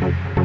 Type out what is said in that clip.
Bye.